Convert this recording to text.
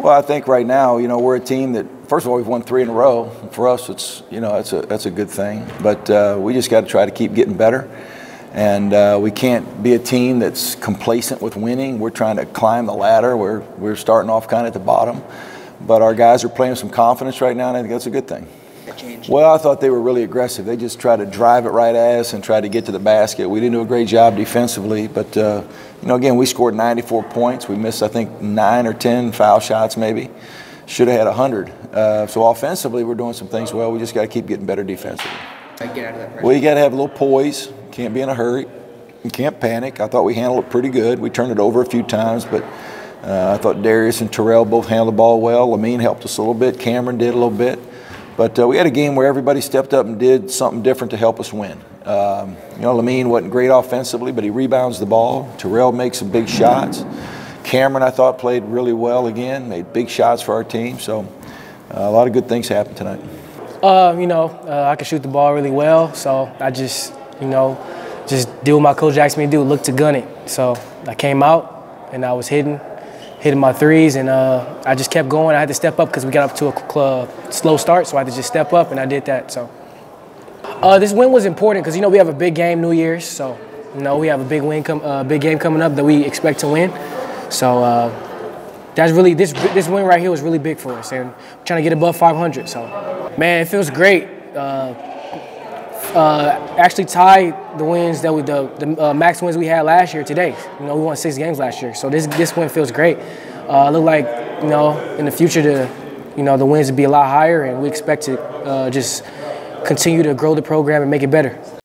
Well, I think right now, you know, we're a team that, first of all, we've won three in a row. For us, it's, you know, that's a, that's a good thing. But uh, we just got to try to keep getting better. And uh, we can't be a team that's complacent with winning. We're trying to climb the ladder. We're, we're starting off kind of at the bottom. But our guys are playing some confidence right now, and I think that's a good thing. Well, I thought they were really aggressive. They just tried to drive it right at us and try to get to the basket. We didn't do a great job defensively, but uh, you know, again, we scored 94 points. We missed, I think, nine or 10 foul shots, maybe. Should have had 100. Uh, so offensively, we're doing some things well. We just got to keep getting better defensively. Get out of that pressure. Well, you got to have a little poise. Can't be in a hurry. You can't panic. I thought we handled it pretty good. We turned it over a few times, but uh, I thought Darius and Terrell both handled the ball well. Lamine helped us a little bit. Cameron did a little bit. But uh, we had a game where everybody stepped up and did something different to help us win. Um, you know, Lamine wasn't great offensively, but he rebounds the ball. Terrell makes some big shots. Cameron, I thought, played really well again, made big shots for our team. So uh, a lot of good things happened tonight. Uh, you know, uh, I can shoot the ball really well, so I just, you know, just do what my coach asked me to do, look to gun it. So I came out and I was hitting, hitting my threes, and uh, I just kept going. I had to step up because we got up to a cl- slow start, so I had to just step up, and I did that. So uh, this win was important because you know we have a big game New Year's, so you know we have a big win, com- uh, big game coming up that we expect to win. So uh, that's really this this win right here was really big for us, and trying to get above 500. So man, it feels great. Uh, actually tied the wins that we the, the uh, max wins we had last year today. You know, we won six games last year, so this this win feels great. Uh, look like you know in the future the you know the wins would be a lot higher, and we expect to uh, just continue to grow the program and make it better.